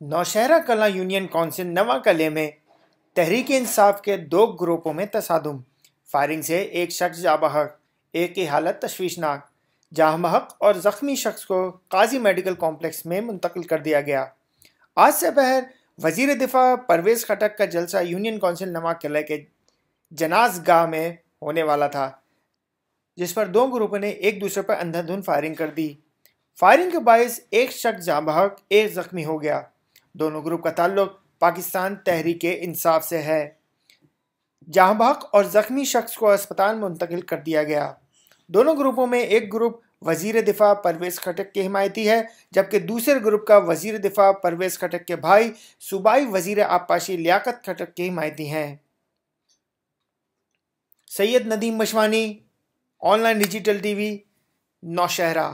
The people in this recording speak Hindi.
नौशहरा कला यूनियन काउंसिल नवा कले में तहरीक इंसाफ के दो ग्रुपों में तसादुम। फायरिंग से एक शख्स जाबहक, एक की हालत तशवीशनाक जाहमहक और ज़ख्मी शख्स को काजी मेडिकल कॉम्प्लेक्स में मुंतकिल कर दिया गया। आज से पहर वज़ीर दिफा परवेज़ खटक का जलसा यूनियन काउंसिल नवा किले के जनाज गाह में होने वाला था, जिस पर दो ग्रुपों ने एक दूसरे पर अंधाधुंध फायरिंग कर दी। फायरिंग के बायस एक शख्स जाबहक एक ज़ख्मी हो गया। दोनों ग्रुप का ताल्लुक पाकिस्तान तहरीक इंसाफ से है। जहाँ जहाँ और ज़ख्मी शख्स को अस्पताल मुंतकिल कर दिया गया। दोनों ग्रुपों में एक ग्रुप वज़ीर दिफा परवेज़ खटक की हिमायती है, जबकि दूसरे ग्रुप का वज़ीर दिफा परवेज़ खटक के भाई सूबाई वज़ीर आबपाशी लियाकत खटक की हिमायती हैं। Syed Nadeem Mashwani, online digital TV, Nowshera.